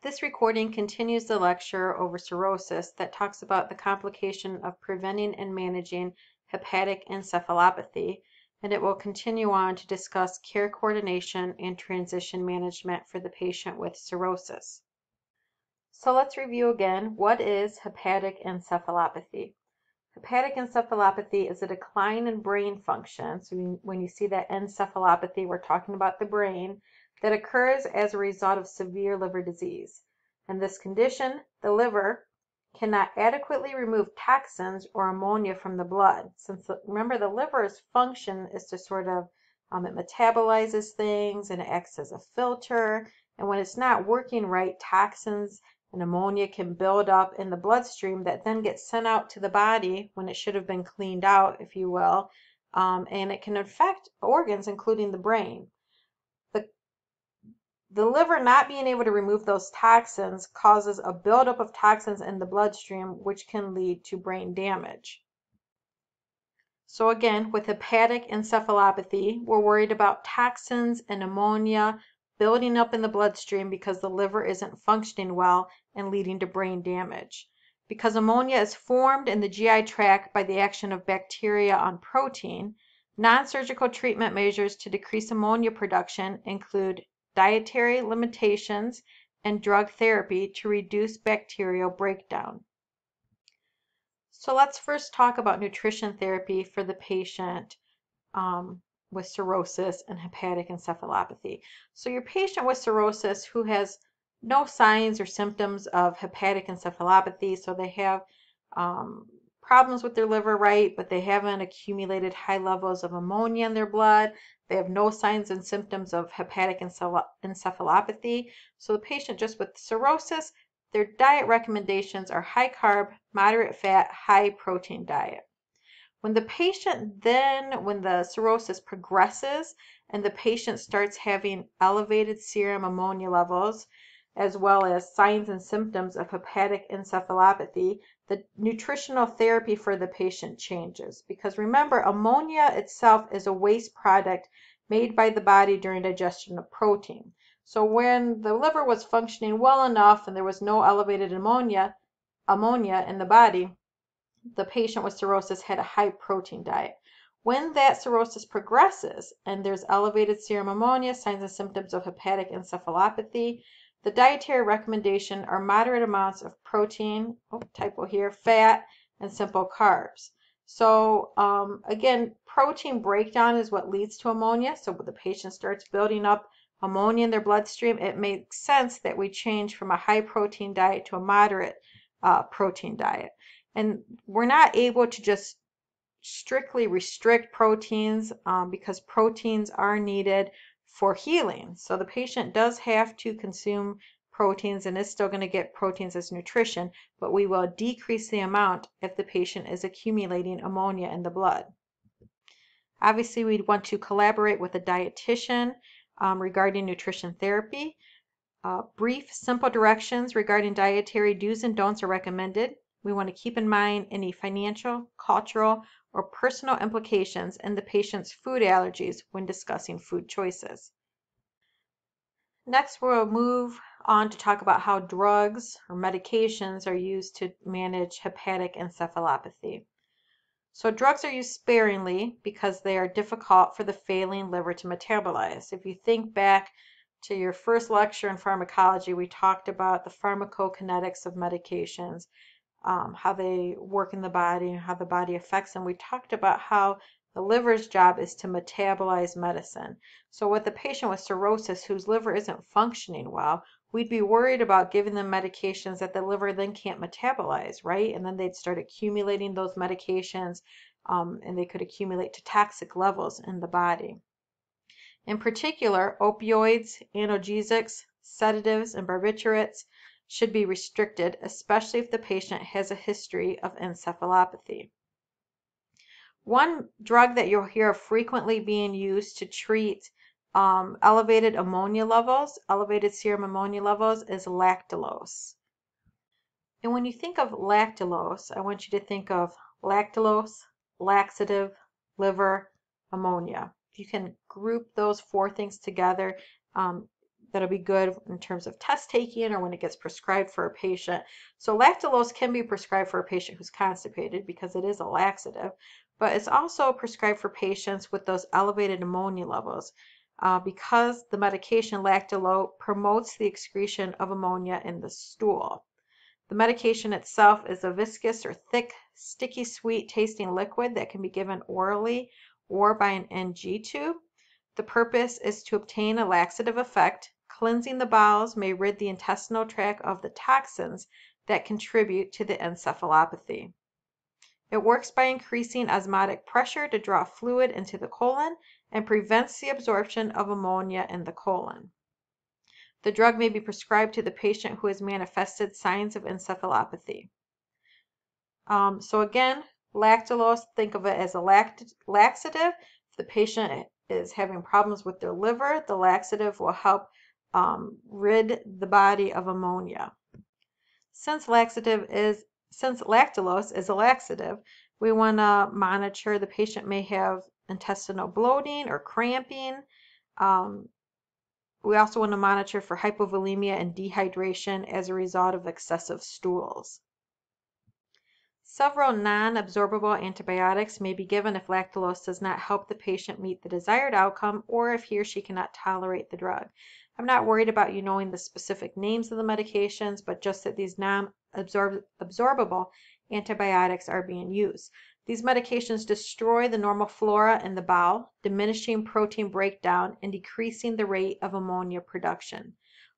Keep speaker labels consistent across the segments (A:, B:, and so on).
A: This recording continues the lecture over cirrhosis that talks about the complication of preventing and managing hepatic encephalopathy, and it will continue on to discuss care coordination and transition management for the patient with cirrhosis. So let's review again what is hepatic encephalopathy. Hepatic encephalopathy is a decline in brain function. So when you see that encephalopathy, we're talking about the brain that occurs as a result of severe liver disease. In this condition, the liver cannot adequately remove toxins or ammonia from the blood. Since remember, the liver's function is to sort of um, it metabolizes things and it acts as a filter. And when it's not working right, toxins and ammonia can build up in the bloodstream that then gets sent out to the body when it should have been cleaned out, if you will. Um, and it can affect organs, including the brain. The liver not being able to remove those toxins causes a buildup of toxins in the bloodstream, which can lead to brain damage. So again, with hepatic encephalopathy, we're worried about toxins and ammonia building up in the bloodstream because the liver isn't functioning well and leading to brain damage. Because ammonia is formed in the GI tract by the action of bacteria on protein, non-surgical treatment measures to decrease ammonia production include dietary limitations, and drug therapy to reduce bacterial breakdown. So let's first talk about nutrition therapy for the patient um, with cirrhosis and hepatic encephalopathy. So your patient with cirrhosis who has no signs or symptoms of hepatic encephalopathy, so they have um, problems with their liver, right, but they haven't accumulated high levels of ammonia in their blood. They have no signs and symptoms of hepatic encephalopathy. So the patient just with cirrhosis, their diet recommendations are high carb, moderate fat, high protein diet. When the patient then, when the cirrhosis progresses and the patient starts having elevated serum ammonia levels, as well as signs and symptoms of hepatic encephalopathy, the nutritional therapy for the patient changes. Because remember, ammonia itself is a waste product made by the body during digestion of protein. So when the liver was functioning well enough and there was no elevated ammonia, ammonia in the body, the patient with cirrhosis had a high protein diet. When that cirrhosis progresses and there's elevated serum ammonia, signs and symptoms of hepatic encephalopathy, the dietary recommendation are moderate amounts of protein, oh, typo here, fat, and simple carbs. So um, again, protein breakdown is what leads to ammonia. So when the patient starts building up ammonia in their bloodstream, it makes sense that we change from a high protein diet to a moderate uh, protein diet. And we're not able to just strictly restrict proteins um, because proteins are needed for healing. So the patient does have to consume proteins and is still going to get proteins as nutrition, but we will decrease the amount if the patient is accumulating ammonia in the blood. Obviously, we'd want to collaborate with a dietitian um, regarding nutrition therapy. Uh, brief, simple directions regarding dietary do's and don'ts are recommended. We want to keep in mind any financial, cultural, or personal implications in the patient's food allergies when discussing food choices. Next, we'll move on to talk about how drugs or medications are used to manage hepatic encephalopathy. So drugs are used sparingly because they are difficult for the failing liver to metabolize. If you think back to your first lecture in pharmacology, we talked about the pharmacokinetics of medications um, how they work in the body and how the body affects them. We talked about how the liver's job is to metabolize medicine. So with a patient with cirrhosis whose liver isn't functioning well, we'd be worried about giving them medications that the liver then can't metabolize, right? And then they'd start accumulating those medications um, and they could accumulate to toxic levels in the body. In particular, opioids, analgesics, sedatives, and barbiturates should be restricted, especially if the patient has a history of encephalopathy. One drug that you'll hear frequently being used to treat um, elevated ammonia levels, elevated serum ammonia levels, is lactulose. And when you think of lactulose, I want you to think of lactulose, laxative, liver, ammonia. If You can group those four things together. Um, that'll be good in terms of test taking or when it gets prescribed for a patient. So lactulose can be prescribed for a patient who's constipated because it is a laxative, but it's also prescribed for patients with those elevated ammonia levels uh, because the medication lactulose promotes the excretion of ammonia in the stool. The medication itself is a viscous or thick, sticky, sweet tasting liquid that can be given orally or by an NG tube. The purpose is to obtain a laxative effect. Cleansing the bowels may rid the intestinal tract of the toxins that contribute to the encephalopathy. It works by increasing osmotic pressure to draw fluid into the colon and prevents the absorption of ammonia in the colon. The drug may be prescribed to the patient who has manifested signs of encephalopathy. Um, so again, lactulose, think of it as a lact laxative. If the patient is having problems with their liver, the laxative will help um, rid the body of ammonia. Since laxative is since lactulose is a laxative, we want to monitor the patient may have intestinal bloating or cramping. Um, we also want to monitor for hypovolemia and dehydration as a result of excessive stools. Several non-absorbable antibiotics may be given if lactulose does not help the patient meet the desired outcome or if he or she cannot tolerate the drug. I'm not worried about you knowing the specific names of the medications, but just that these non-absorbable antibiotics are being used. These medications destroy the normal flora in the bowel, diminishing protein breakdown and decreasing the rate of ammonia production.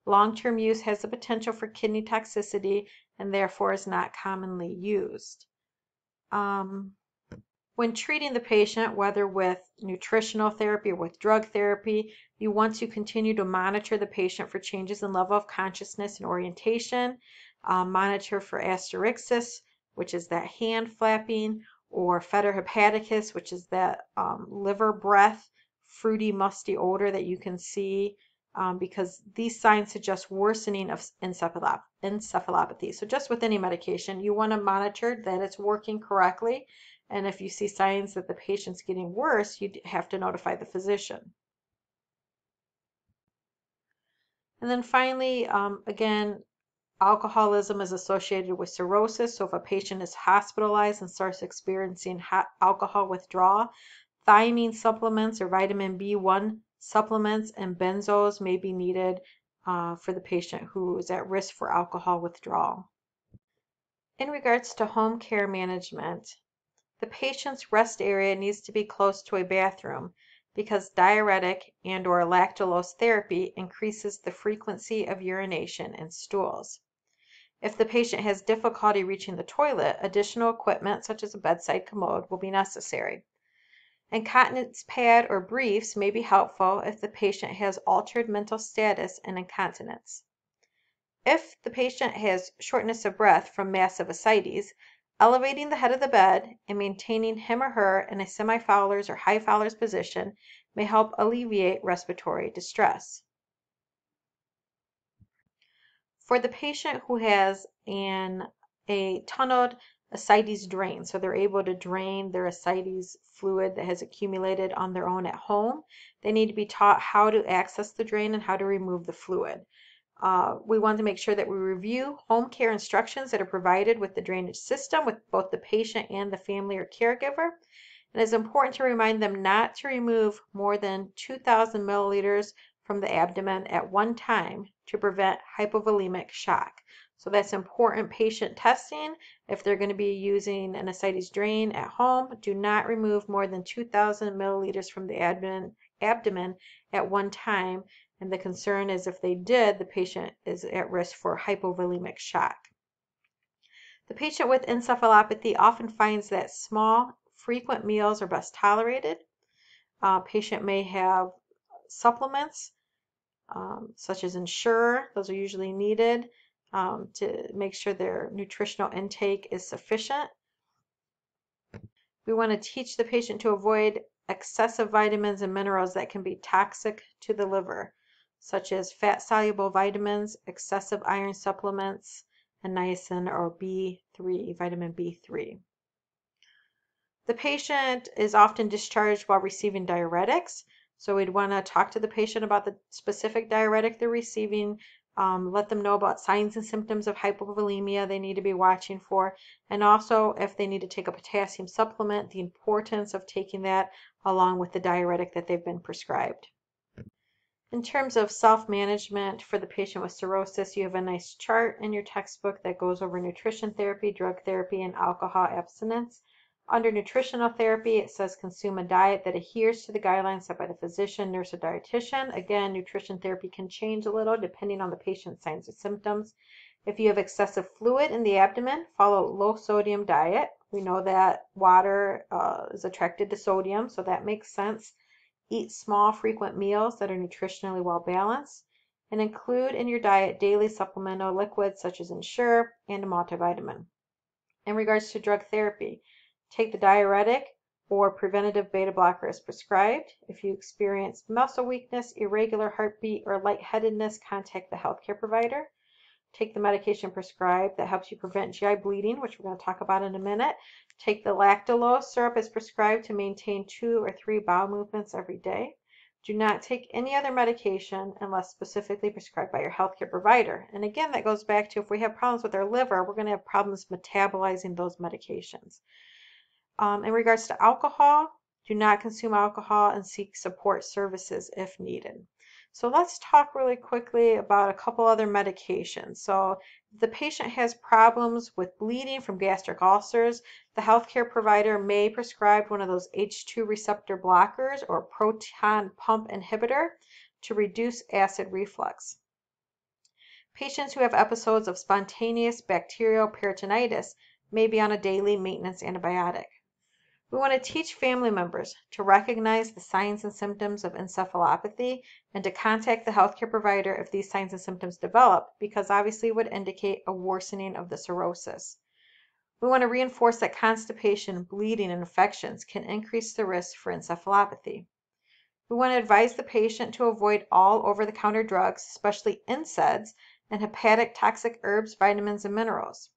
A: Long-term use has the potential for kidney toxicity and therefore is not commonly used. Um, when treating the patient, whether with nutritional therapy or with drug therapy, you want to continue to monitor the patient for changes in level of consciousness and orientation, um, monitor for asterixis, which is that hand flapping, or fetor hepaticus, which is that um, liver breath, fruity, musty odor that you can see um, because these signs suggest worsening of encephalop encephalopathy. So just with any medication, you want to monitor that it's working correctly. And if you see signs that the patient's getting worse, you have to notify the physician. And then finally, um, again, alcoholism is associated with cirrhosis. So if a patient is hospitalized and starts experiencing alcohol withdrawal, thiamine supplements or vitamin B1 Supplements and benzos may be needed uh, for the patient who is at risk for alcohol withdrawal. In regards to home care management, the patient's rest area needs to be close to a bathroom because diuretic and or lactulose therapy increases the frequency of urination and stools. If the patient has difficulty reaching the toilet, additional equipment such as a bedside commode will be necessary. Incontinence pad or briefs may be helpful if the patient has altered mental status and incontinence. If the patient has shortness of breath from massive ascites, elevating the head of the bed and maintaining him or her in a semi-Fowler's or high Fowler's position may help alleviate respiratory distress. For the patient who has an a tunneled ascites drain. So they're able to drain their ascites fluid that has accumulated on their own at home. They need to be taught how to access the drain and how to remove the fluid. Uh, we want to make sure that we review home care instructions that are provided with the drainage system with both the patient and the family or caregiver. And it's important to remind them not to remove more than 2,000 milliliters from the abdomen at one time to prevent hypovolemic shock. So that's important patient testing. If they're going to be using an ascites drain at home, do not remove more than 2,000 milliliters from the abdomen, abdomen at one time. And the concern is if they did, the patient is at risk for hypovolemic shock. The patient with encephalopathy often finds that small, frequent meals are best tolerated. Uh, patient may have supplements um, such as Ensure, those are usually needed um, to make sure their nutritional intake is sufficient. We want to teach the patient to avoid excessive vitamins and minerals that can be toxic to the liver, such as fat-soluble vitamins, excessive iron supplements, and niacin or B3, vitamin B3. The patient is often discharged while receiving diuretics, So we'd want to talk to the patient about the specific diuretic they're receiving, um, let them know about signs and symptoms of hypovolemia they need to be watching for, and also if they need to take a potassium supplement, the importance of taking that along with the diuretic that they've been prescribed. In terms of self-management for the patient with cirrhosis, you have a nice chart in your textbook that goes over nutrition therapy, drug therapy, and alcohol abstinence. Under nutritional therapy, it says consume a diet that adheres to the guidelines set by the physician, nurse, or dietitian. Again, nutrition therapy can change a little depending on the patient's signs or symptoms. If you have excessive fluid in the abdomen, follow a low sodium diet. We know that water uh, is attracted to sodium, so that makes sense. Eat small, frequent meals that are nutritionally well balanced, and include in your diet daily supplemental liquids such as Ensure and a multivitamin. In regards to drug therapy, take the diuretic or preventative beta blocker as prescribed. If you experience muscle weakness, irregular heartbeat, or lightheadedness, contact the healthcare provider. Take the medication prescribed that helps you prevent GI bleeding, which we're going to talk about in a minute. Take the lactulose syrup as prescribed to maintain two or three bowel movements every day. Do not take any other medication unless specifically prescribed by your healthcare provider. And again, that goes back to if we have problems with our liver, we're going to have problems metabolizing those medications. Um, in regards to alcohol, do not consume alcohol and seek support services if needed. So let's talk really quickly about a couple other medications. So the patient has problems with bleeding from gastric ulcers, the healthcare provider may prescribe one of those H2 receptor blockers or proton pump inhibitor to reduce acid reflux. Patients who have episodes of spontaneous bacterial peritonitis may be on a daily maintenance antibiotic. We want to teach family members to recognize the signs and symptoms of encephalopathy and to contact the healthcare provider if these signs and symptoms develop because obviously it would indicate a worsening of the cirrhosis. We want to reinforce that constipation, bleeding, and infections can increase the risk for encephalopathy. We want to advise the patient to avoid all over-the-counter drugs, especially NSAIDs and hepatotoxic herbs, vitamins, and minerals.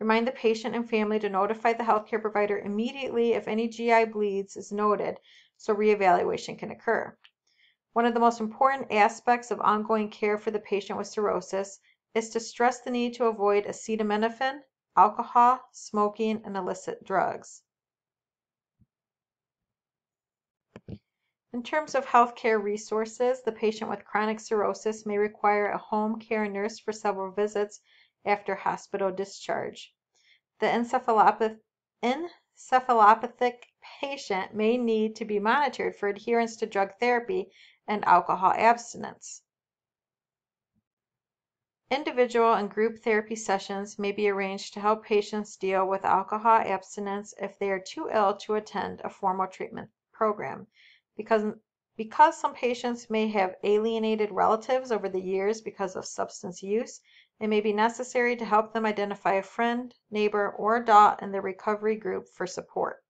A: Remind the patient and family to notify the healthcare provider immediately if any GI bleeds is noted so reevaluation can occur. One of the most important aspects of ongoing care for the patient with cirrhosis is to stress the need to avoid acetaminophen, alcohol, smoking, and illicit drugs. In terms of healthcare resources, the patient with chronic cirrhosis may require a home care nurse for several visits after hospital discharge. The encephalopathic patient may need to be monitored for adherence to drug therapy and alcohol abstinence. Individual and group therapy sessions may be arranged to help patients deal with alcohol abstinence if they are too ill to attend a formal treatment program. Because, because some patients may have alienated relatives over the years because of substance use, it may be necessary to help them identify a friend, neighbor, or adult in the recovery group for support.